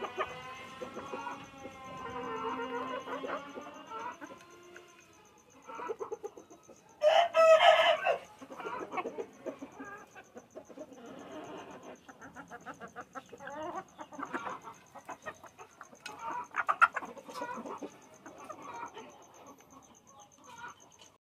Ha ha ha!